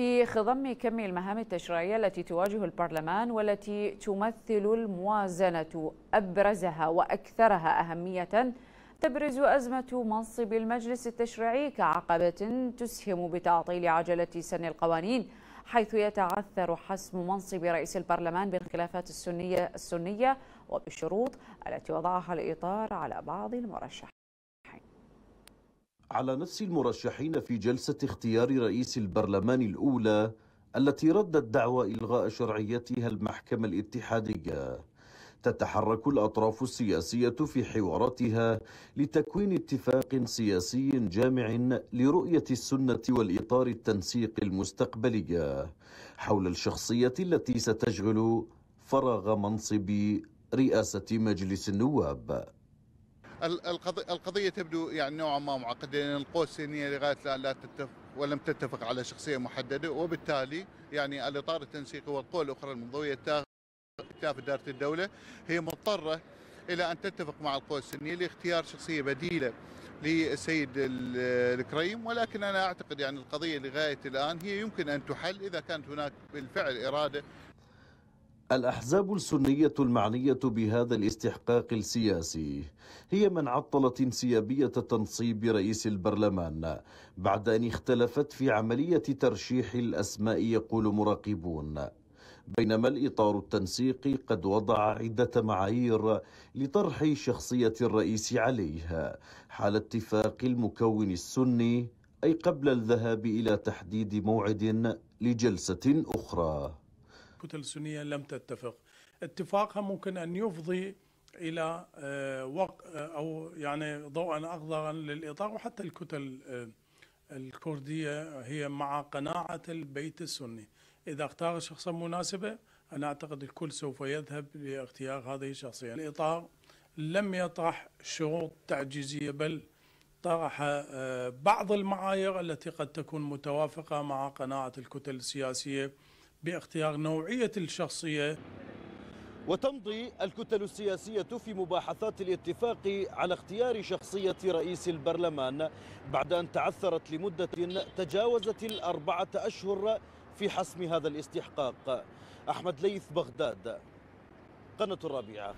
في خضم كم المهام التشريعية التي تواجه البرلمان والتي تمثل الموازنة أبرزها وأكثرها أهمية تبرز أزمة منصب المجلس التشريعي كعقبة تسهم بتعطيل عجلة سن القوانين حيث يتعثر حسم منصب رئيس البرلمان بالخلافات السنية السنية وبالشروط التي وضعها الإطار على بعض المرشحين. على نفس المرشحين في جلسة اختيار رئيس البرلمان الأولى التي ردت دعوى إلغاء شرعيتها المحكمة الاتحادية. تتحرك الأطراف السياسية في حواراتها لتكوين اتفاق سياسي جامع لرؤية السنة والإطار التنسيق المستقبلي حول الشخصية التي ستشغل فراغ منصب رئاسة مجلس النواب. القضية تبدو يعني نوعا ما معقدة لأن القوى السينية لغاية الآن لا تتفق ولم تتفق على شخصية محددة وبالتالي يعني الإطار التنسيقي والقوى الأخرى المنضوية في إدارة الدولة. هي مضطرة إلى أن تتفق مع القوى السنية لاختيار شخصية بديلة للسيد الكريم. ولكن أنا أعتقد يعني القضية لغاية الآن هي يمكن أن تحل إذا كانت هناك بالفعل إرادة الأحزاب السنية المعنية بهذا الاستحقاق السياسي هي من عطلت انسيابية تنصيب رئيس البرلمان بعد أن اختلفت في عملية ترشيح الأسماء يقول مراقبون. بينما الإطار التنسيقي قد وضع عدة معايير لطرح شخصية الرئيس عليه حال اتفاق المكون السني أي قبل الذهاب إلى تحديد موعد لجلسة أخرى. الكتل السنية لم تتفق. اتفاقها ممكن أن يفضي إلى آه، وق أو يعني ضوءا أخضرا للإطار وحتى الكتل آه، الكردية هي مع قناعة البيت السني. إذا اختار شخصا مناسبة أنا أعتقد الكل سوف يذهب لاختيار هذه الشخصية. الإطار لم يطرح شروط تعجيزية بل طرح آه، بعض المعايير التي قد تكون متوافقة مع قناعة الكتل السياسية باختيار نوعية الشخصية. وتمضي الكتل السياسية في مباحثات الاتفاق على اختيار شخصية رئيس البرلمان بعد أن تعثرت لمدة تجاوزت الأربعة أشهر في حسم هذا الاستحقاق. أحمد ليث بغداد. قناة الرابعة.